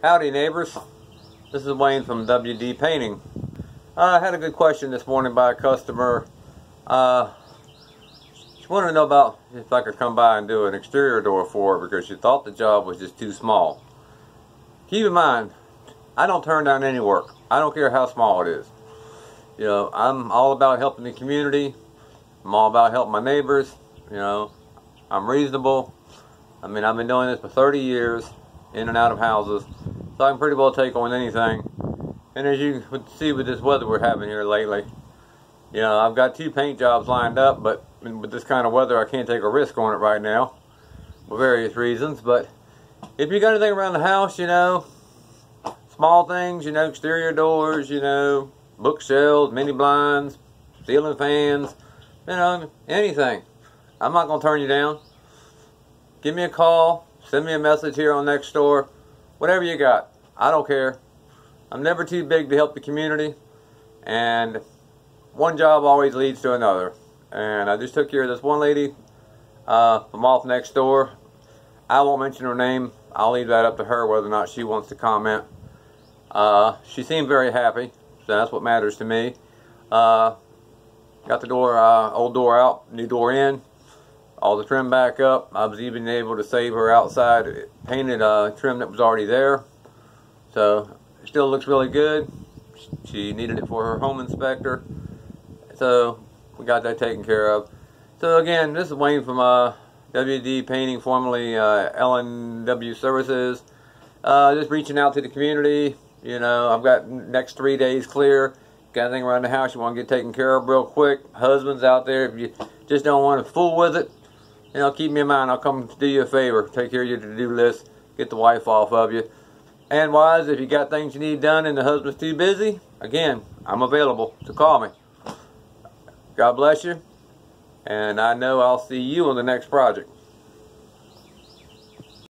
Howdy neighbors, this is Wayne from WD Painting. Uh, I had a good question this morning by a customer. Uh, she wanted to know about if I could come by and do an exterior door for her because she thought the job was just too small. Keep in mind, I don't turn down any work. I don't care how small it is. You know, I'm all about helping the community. I'm all about helping my neighbors. You know, I'm reasonable. I mean, I've been doing this for 30 years, in and out of houses, so I can pretty well take on anything. And as you would see with this weather we're having here lately, you know, I've got two paint jobs lined up, but with this kind of weather, I can't take a risk on it right now, for various reasons. But if you got anything around the house, you know, small things, you know, exterior doors, you know, bookshelves, mini blinds, ceiling fans, you know, anything. I'm not going to turn you down give me a call, send me a message here on Nextdoor, whatever you got. I don't care. I'm never too big to help the community, and one job always leads to another. And I just took care of this one lady uh, from off Nextdoor. I won't mention her name. I'll leave that up to her whether or not she wants to comment. Uh, she seemed very happy, so that's what matters to me. Uh, got the door, uh, old door out, new door in all the trim back up. I was even able to save her outside painted uh, trim that was already there. So it still looks really good. She needed it for her home inspector. So we got that taken care of. So again, this is Wayne from uh, WD Painting, formerly uh, LNW Services. Uh, just reaching out to the community. You know, I've got next three days clear. Got anything around the house you want to get taken care of real quick. Husbands out there, if you just don't want to fool with it, you know, keep me in mind. I'll come do you a favor. Take care of your to-do list. Get the wife off of you. And wise, if you got things you need done and the husband's too busy, again, I'm available. So call me. God bless you. And I know I'll see you on the next project.